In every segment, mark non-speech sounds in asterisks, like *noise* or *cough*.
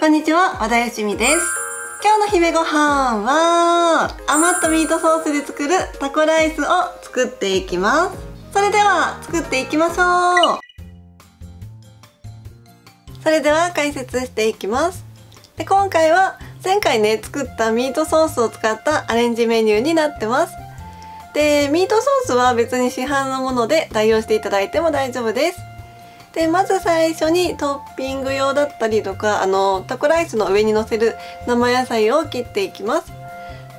こんにちは和田よしみです。今日の姫ご飯は余ったミートソースで作るタコライスを作っていきます。それでは作っていきましょう。それでは解説していきます。で今回は前回ね作ったミートソースを使ったアレンジメニューになってます。でミートソースは別に市販のもので代用していただいても大丈夫です。でまず最初にトッピング用だったりとかあのタコライスの上にのせる生野菜を切っていきます。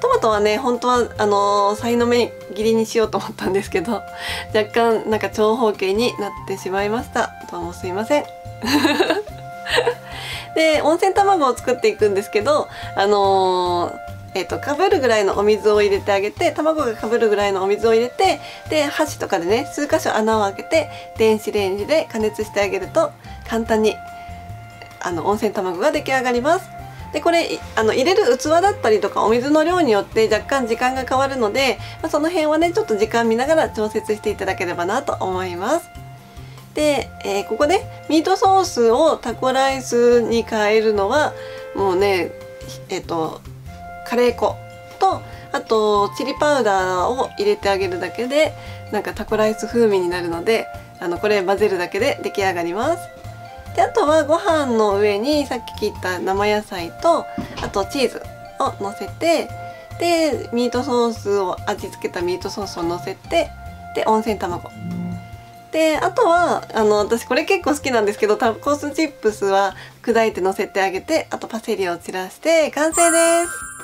トマトはね本当はあのさいの目切りにしようと思ったんですけど *laughs* 若干なんか長方形になってしまいました。どうもすいません。*laughs* で温泉卵を作っていくんですけどあのーえーと、かぶるぐらいのお水を入れてあげて卵がかぶるぐらいのお水を入れてで箸とかでね数箇所穴を開けて電子レンジで加熱してあげると簡単にあの温泉卵が出来上がります。でこれあの入れる器だったりとかお水の量によって若干時間が変わるので、まあ、その辺はねちょっと時間見ながら調節していただければなと思います。で、えー、ここでミートソースをタコライスに変えるのはもうねえっ、ー、とカレー粉とあとチリパウダーを入れてあげるだけでなんかタコライス風味になるのであのこれ混ぜるだけで出来上がります。であとはご飯の上にさっき切った生野菜とあとチーズをのせてでミートソースを味付けたミートソースをのせてで温泉卵であとはあの私これ結構好きなんですけどタコスチップスは砕いてのせてあげてあとパセリを散らして完成です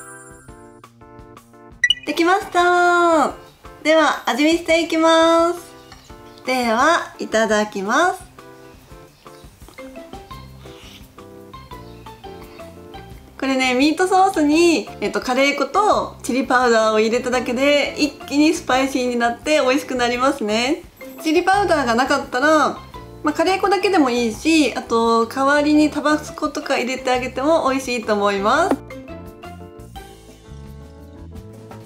できました。では味見していきます。ではいただきます。これねミートソースに、えっと、カレー粉とチリパウダーを入れただけで一気にスパイシーになって美味しくなりますね。チリパウダーがなかったら、まあ、カレー粉だけでもいいしあと代わりにタバスコとか入れてあげても美味しいと思います。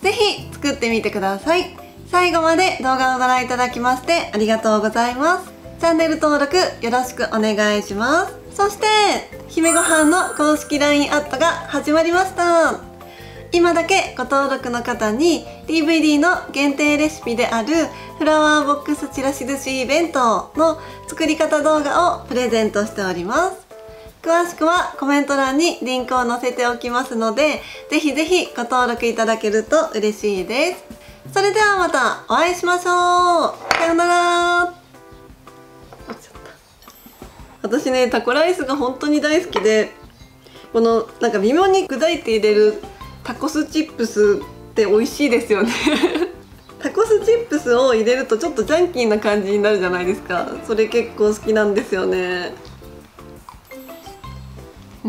ぜひ作ってみてください。最後まで動画をご覧いただきましてありがとうございます。チャンネル登録よろしくお願いします。そして姫ごはんの公式 LINE アットが始まりました。今だけご登録の方に DVD の限定レシピであるフラワーボックスちらし寿司イベントの作り方動画をプレゼントしております。詳しくはコメント欄にリンクを載せておきますのでぜひぜひご登録いただけると嬉しいです。それではまたお会いしましょう。さようなら。私ねタコライスが本当に大好きでこのなんか微妙に砕いて入れるタコスチップスって美味しいですよね。*laughs* タコスチップスを入れるとちょっとジャンキーな感じになるじゃないですか。それ結構好きなんですよね。